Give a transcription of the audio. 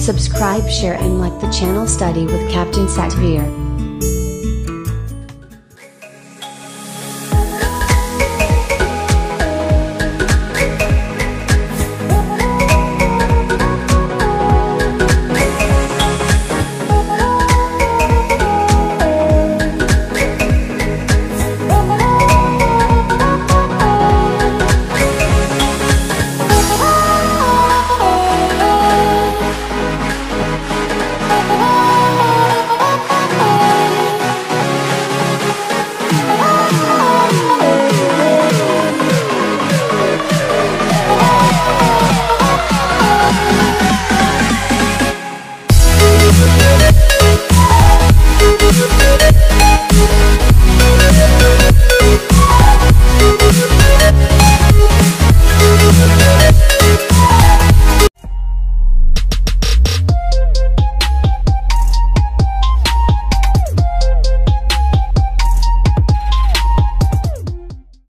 Subscribe, share, and like the channel Study with Captain Satvir.